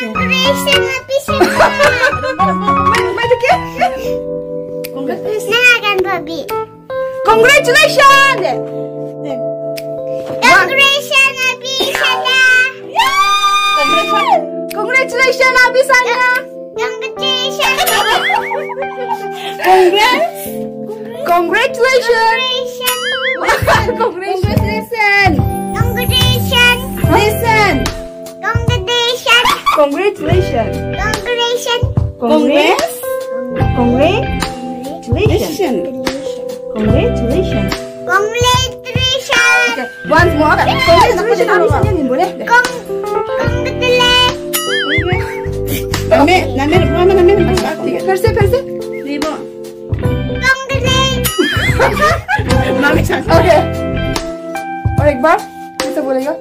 Congratulations. Congratulations. Happy Sana. Congratulations. Congratulations Abi. Congrats. Congratulations. Congratulations. Congratulations. Congratulations. Listen. Congratulations. Congratulations. Congratulations. Congrats. Congratulations. Congratulations. Congratulations. Okay, once more. Congratulations Abi Sanya nih boleh? Cong Congratulations. Name, name, mama name. फिर से फिर से Congratulations. मामी ओके और एक बार कैसे बोलेगा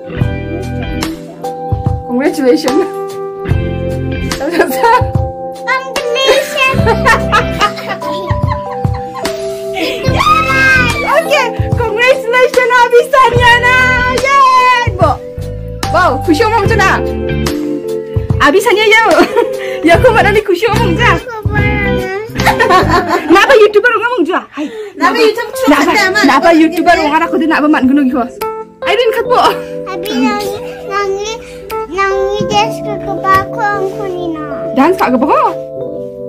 congratulation okay congratulation अभी सानियाना ये बो wow खुशी हो ममता ना अभी सानिया ये ya aku mana ni खुशी हो ममता Napa youtuber nga mong jua? Hai. Napa YouTube channel Napa ada, Mak? napa youtuber nga ako din napa man guno giho. Ay din kat po. Happy nangi nangi nangi desu ko ba ko ang kunina. Dance ka ba ko?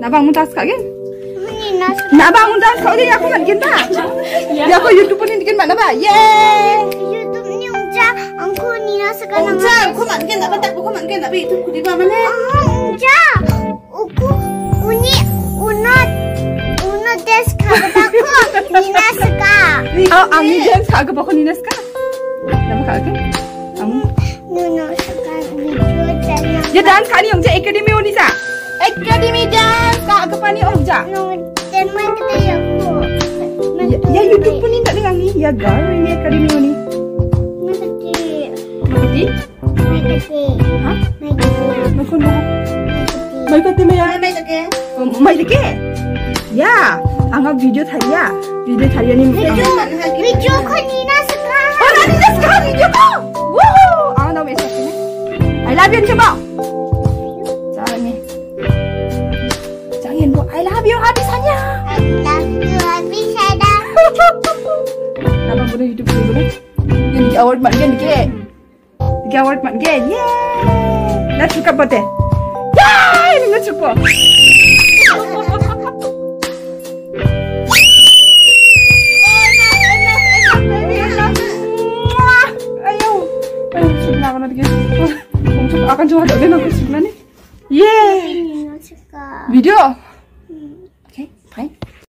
Napa mo dance ka gen? Kunina sa Napa mo dance ka din ako man gen ta. Ya ko youtuber ni gen man napa. Yay! YouTube ni unja ang kunina sa kanang. Ongja, ko man gen apa tak ko man gen tapi itu ku di ba mana? Unja uku uni unot unot desu ka ba ko nina ka. Oh, ang ni dance ka ba ko ni nas ka? Napa dance kat ni Om. Jack Academy Ong Nisa. Academy dance kat kepada ni Ong Jack. Teman kita ya aku. Ya, ya YouTube pun ni tak dengar ni. Ya gara ni Academy Ong ni. Masih. kecil. Masih. kecil? Masih. kecil. Ha? Masih. Masih. Masih. Masih. Masih. Masih. Masih. Masih. Masih. kecil. Masih. Masih. Masih. Masih. Masih. Masih. Masih. ni? Masih. ni? Masih. ni? Masih. ni? Masih. Boleh hidup dulu boleh. Yang di award mat gen ke. Di award mat gen. Yeay. Nak suka bote. Yeay, ini nak suka. Akan coba dulu nak sebenarnya. Yeay. Nina sa ka. Video. Okay, fine.